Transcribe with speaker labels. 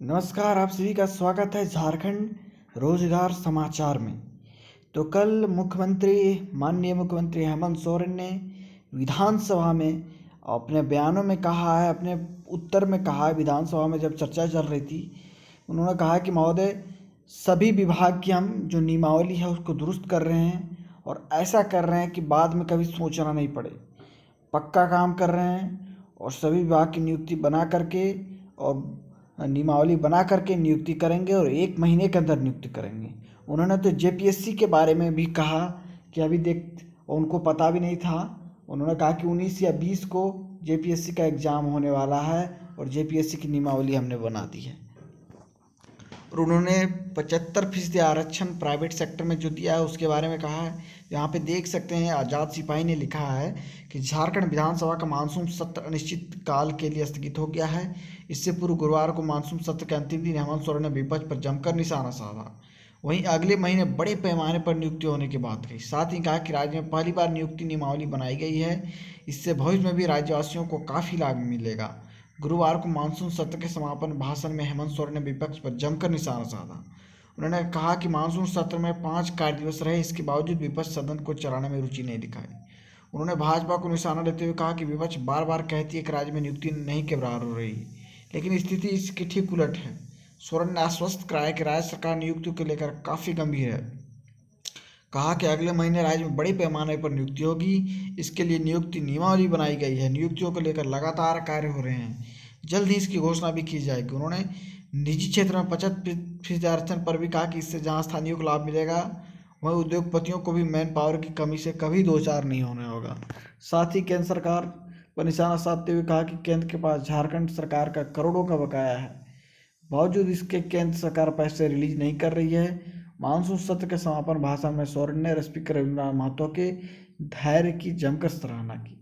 Speaker 1: नमस्कार, आप सभी का स्वागत है झारखंड रोज़गार समाचार में। तो कल मुख्यमंत्री, माननीय मुख्यमंत्री हेमंत सोरेन ने विधानसभा में अपने बयानों में कहा है, अपने उत्तर में कहा है, विधानसभा में जब चर्चा चल रही थी, उन्होंने कहा कि महोदय, सभी विभाग की हम जो नियमावली है उसको दुरुस्त कर रहे हैं और ऐसा कर रहे हैं कि बाद में कभी सोचना नहीं पड़े। पक्का काम कर रहे हैं और सभी विभाग की नियुक्ति बना करके और नियमावली बना करके नियुक्ति करेंगे और एक महीने के अंदर नियुक्ति करेंगे। उन्होंने तो जेपीएससी के बारे में भी कहा कि अभी देख, उनको पता भी नहीं था। उन्होंने कहा कि उन्नीस या बीस को जेपीएससी का एग्ज़ाम होने वाला है और जेपीएससी की नियमावली हमने बना दी है। और उन्होंने पचहत्तर फ़ीसदी आरक्षण प्राइवेट सेक्टर में जो दिया है, उसके बारे में कहा है। यहाँ पे देख सकते हैं, आज़ाद सिपाही ने लिखा है कि झारखंड विधानसभा का मानसून सत्र अनिश्चित काल के लिए स्थगित हो गया है। इससे पूर्व गुरुवार को मानसून सत्र के अंतिम दिन हेमंत सोरेन ने विपक्ष पर जमकर निशाना साधा। वहीं अगले महीने बड़े पैमाने पर नियुक्ति होने की बात कही। साथ ही कहा कि राज्य में पहली बार नियुक्ति नियमावली बनाई गई है। इससे भविष्य में भी राज्यवासियों को काफ़ी लाभ मिलेगा। गुरुवार को मानसून सत्र के समापन भाषण में हेमंत सोरेन ने विपक्ष पर जमकर निशाना साधा। उन्होंने कहा कि मानसून सत्र में पाँच कार्य दिवस रहे, इसके बावजूद विपक्ष सदन को चलाने में रुचि नहीं दिखाई। उन्होंने भाजपा को निशाना देते हुए कहा कि विपक्ष बार बार कहती है कि राज्य में नियुक्ति नहीं के हो रही, लेकिन स्थिति इसकी ठीक उलट है। सोरेन ने आश्वस्त कराया कि राज्य सरकार नियुक्तियों को लेकर काफ़ी गंभीर है। कहा कि अगले महीने राज्य में बड़े पैमाने पर नियुक्ति होगी। इसके लिए नियुक्ति नियमावली बनाई गई है। नियुक्तियों को लेकर लगातार कार्य हो रहे हैं। जल्द ही इसकी घोषणा भी की जाएगी। उन्होंने निजी क्षेत्र में पचहत्तर फ़ीसदी आरक्षण पर भी कहा कि इससे जहाँ स्थानीय को लाभ मिलेगा, वहीं उद्योगपतियों को भी मैन पावर की कमी से कभी दो चार नहीं होने होगा। साथ ही केंद्र सरकार पर निशाना साधते हुए कहा कि केंद्र के पास झारखंड सरकार का करोड़ों का बकाया है। बावजूद इसके, केंद्र सरकार पैसे रिलीज़ नहीं कर रही है। मानसून सत्र के समापन भाषण में सोरेन ने स्पीकर रविन्द्रनाथ महतो के धैर्य की जमकर सराहना की।